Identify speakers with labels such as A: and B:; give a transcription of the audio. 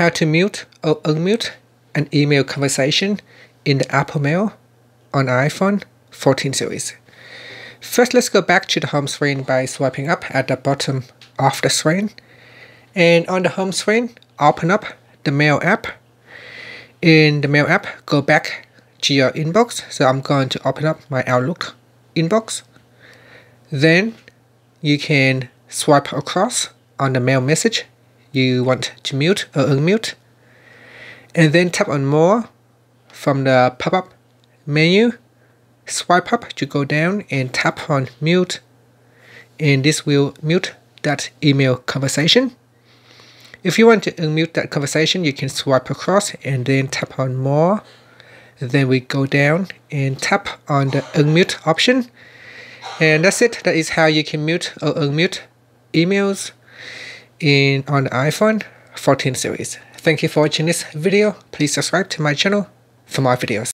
A: how to mute or unmute an email conversation in the Apple Mail on iPhone 14 series. First, let's go back to the home screen by swiping up at the bottom of the screen. And on the home screen, open up the Mail app. In the Mail app, go back to your inbox. So I'm going to open up my Outlook inbox. Then you can swipe across on the mail message you want to mute or unmute. And then tap on more from the pop-up menu. Swipe up to go down and tap on mute. And this will mute that email conversation. If you want to unmute that conversation, you can swipe across and then tap on more. Then we go down and tap on the unmute option. And that's it. That is how you can mute or unmute emails in on iPhone 14 series. Thank you for watching this video. Please subscribe to my channel for more videos.